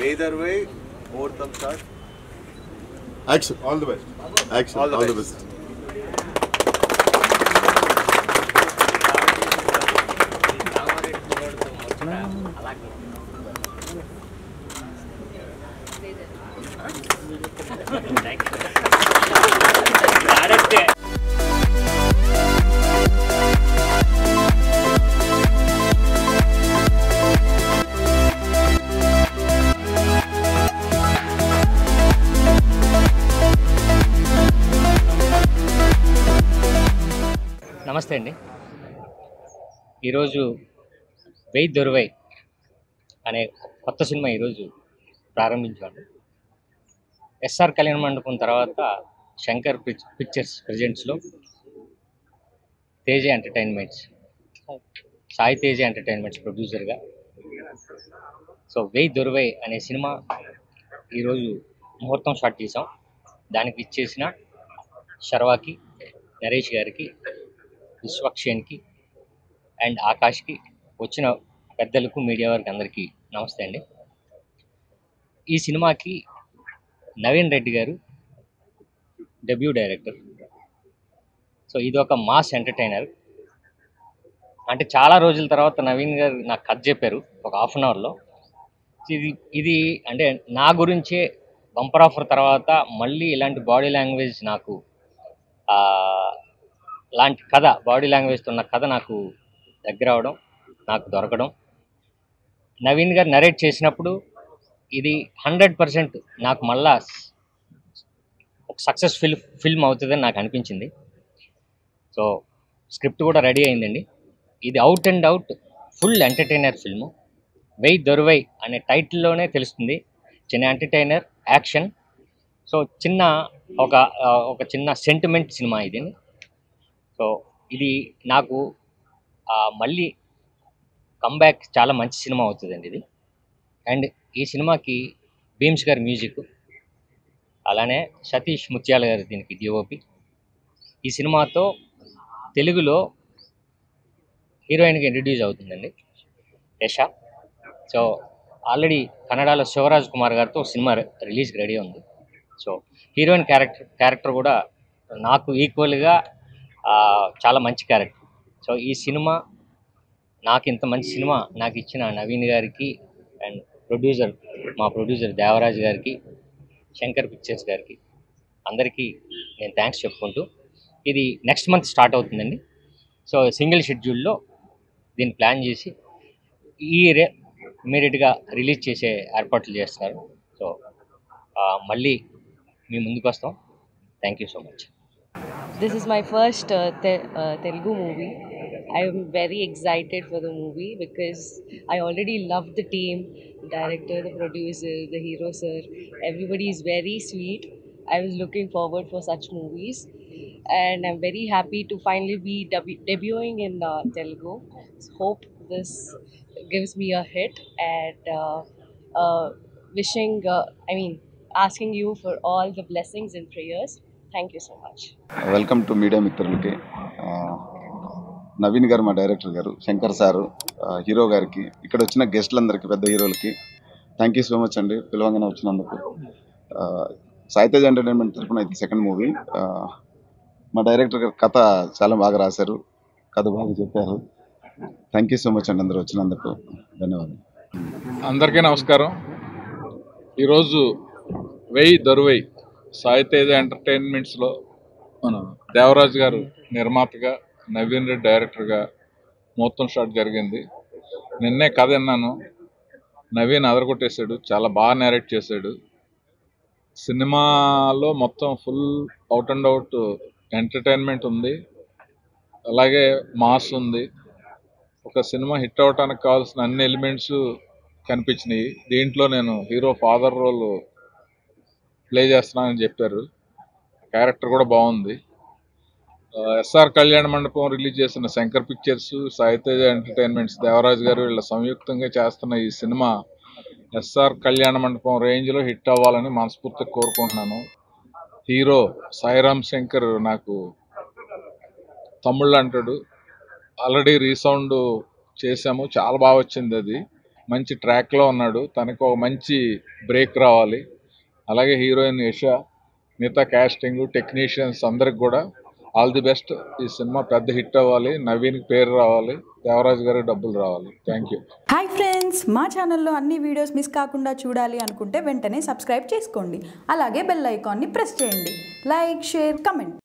Either way, more thumbs up. Action. All the best. Action. All the All best. The best. Thank you. నమస్తే అండి. ఈరోజు వెయ్యి దొరవై అనే కొత్త సినిమా ఈరోజు ప్రారంభించాడు. ఎస్ఆర్ కళ్యాణ మండపం తర్వాత శంకర్ పిక్ పిక్చర్స్ ప్రజెంట్స్లో తేజ ఎంటర్టైన్మెంట్స్ సాయి తేజ ఎంటర్టైన్మెంట్స్ ప్రొడ్యూసర్గా. సో వెయ్యి దొరవై అనే సినిమా ఈరోజు ముహూర్తం షాట్ చేసాం దానికి ఇచ్చేసిన శర్వాకి నరేష్ గారికి విశ్వక్షేణ్కి అండ్ ఆకాష్కి వచ్చిన పెద్దలకు మీడియా వారికి అందరికీ నమస్తే అండి. ఈ సినిమాకి నవీన్ రెడ్డి గారు డెబ్యూ డైరెక్టర్. సో ఇది ఒక మాస్ ఎంటర్టైనర్. అంటే చాలా రోజుల తర్వాత నవీన్ గారు నాకు కథ చెప్పారు ఒక హాఫ్ అన్ అవర్లో. ఇది ఇది అంటే నా గురించే బంపర్ ఆఫర్ తర్వాత మళ్ళీ ఇలాంటి బాడీ లాంగ్వేజ్ నాకు లాంటి కథ బాడీ లాంగ్వేజ్తో ఉన్న కథ నాకు దగ్గర అవడం నాకు దొరకడం. నవీన్ గారు నరేట్ చేసినప్పుడు ఇది హండ్రెడ్ పర్సెంట్ నాకు మళ్ళా ఒక సక్సెస్ఫుల్ ఫిల్మ్ అవుతుందని నాకు అనిపించింది. సో స్క్రిప్ట్ కూడా రెడీ అయిందండి. ఇది out and out full entertainer film Veyi Daruvey అనే టైటిల్లోనే తెలుస్తుంది. చిన్న ఎంటర్టైనర్ యాక్షన్ సో చిన్న ఒక ఒక చిన్న సెంటిమెంట్ సినిమా ఇది. సో ఇది నాకు మళ్ళీ కంబ్యాక్ చాలా మంచి సినిమా అవుతుందండి ఇది. అండ్ ఈ సినిమాకి భీమ్స్ గారి మ్యూజిక్ అలానే సతీష్ ముత్యాల గారు దీనికి డిఓపి ఈ సినిమాతో తెలుగులో హీరోయిన్గా ఇంట్రడ్యూస్ అవుతుందండి యశ. సో ఆల్రెడీ కన్నడలో శివరాజ్ కుమార్ గారితో సినిమా రిలీజ్కి రెడీ ఉంది. సో హీరోయిన్ క్యారెక్టర్ క్యారెక్టర్ కూడా నాకు ఈక్వల్గా చాలా మంచి క్యారెక్టర్ సో ఈ సినిమా నాకు ఇంత మంచి సినిమా నాకు ఇచ్చిన నవీన్ గారికి అండ్ ప్రొడ్యూసర్ మా ప్రొడ్యూసర్ దేవరాజ్ గారికి శంకర్ పిక్చర్స్ గారికి అందరికీ నేను థ్యాంక్స్ చెప్పుకుంటూ ఇది నెక్స్ట్ మంత్ స్టార్ట్ అవుతుందండి. సో సింగిల్ షెడ్యూల్లో దీన్ని ప్లాన్ చేసి ఈ రే ఇమీడియట్గా రిలీజ్ చేసే ఏర్పాట్లు చేస్తున్నారు. సో మళ్ళీ మీ ముందుకు వస్తాం. Thank you so much This is my first uh, te- uh, Telugu movie. I am very excited for the movie because I already love the team, the director, the producer, the hero sir. Everybody is very sweet. I was looking forward for such movies, and I'm very happy to finally be debu- debuting in uh, Telugu. Hope this gives me a hit and uh, uh, wishing. Uh, I mean, asking you for all the blessings and prayers. Thank you so much. Welcome to media మిత్రులకి నవీన్ గారు మా director గారు Shankar sir hero గారికి ఇక్కడ వచ్చిన గెస్టులందరికీ పెద్ద హీరోలకి thank you so much అండి పిలవంగానే వచ్చినందుకు ఆ, సాయితేజ్ ఎంటర్టైన్మెంట్ తరఫున ఇది సెకండ్ మూవీ మా డైరెక్టర్ గారు కథ చాలా బాగా రాశారు కథ బాగా చెప్పారు థ్యాంక్ యూ సో మచ్ అండి అందరూ వచ్చినందుకు ధన్యవాదాలు అందరికీ నమస్కారం. ఈరోజు వెయ్యి దొరువై సాయితేజ ఎంటర్టైన్మెంట్స్లో మన దేవరాజ్ గారు నిర్మాతగా నవీన్ రెడ్డి డైరెక్టర్గా మొత్తం షాట్ జరిగింది. నిన్నే కథ విన్నాను. నవీన్ అదరగొట్టేశాడు చాలా బాగా నేరేట్ చేశాడు. సినిమాలో మొత్తం full out and out entertainment ఉంది. అలాగే మాస్ ఉంది. ఒక సినిమా హిట్ అవడానికి కావాల్సిన అన్ని ఎలిమెంట్స్ కనిపించినాయి. దీంట్లో నేను హీరో ఫాదర్ రోల్ ప్లే చేస్తున్నానని చెప్పారు. క్యారెక్టర్ కూడా బాగుంది. ఎస్ఆర్ కళ్యాణ మండపం రిలీజ్ చేసిన శంకర్ పిక్చర్స్ సాయితేజ ఎంటర్టైన్మెంట్స్ దేవరాజ్ గారు వీళ్ళ సంయుక్తంగా చేస్తున్న ఈ సినిమా ఎస్ఆర్ కళ్యాణ మండపం రేంజ్లో హిట్ అవ్వాలని మనస్ఫూర్తిగా కోరుకుంటున్నాను. హీరో సాయిరామ్ శంకర్ నాకు తమ్ముళ్ళు అంటాడు. ఆల్రెడీ రీసౌండ్ చేసాము చాలా బాగా వచ్చింది అది. మంచి ట్రాక్లో ఉన్నాడు. తనకు ఒక మంచి బ్రేక్ రావాలి. అలాగే హీరోయిన్ యశ మిగతా క్యాస్టింగ్ టెక్నీషియన్స్ అందరికి కూడా ఆల్ ది బెస్ట్. ఈ సినిమా పెద్ద హిట్ అవ్వాలి నవీన్ పేరు రావాలి దేవరాజు గారికి డబ్బులు రావాలి. Thank you. హాయ్ ఫ్రెండ్స్ మా ఛానల్లో అన్ని వీడియోస్ మిస్ కాకుండా చూడాలి అనుకుంటే వెంటనే సబ్స్క్రైబ్ చేసుకోండి. అలాగే బెల్ ఐకాన్ని ప్రెస్ చేయండి. Like share comment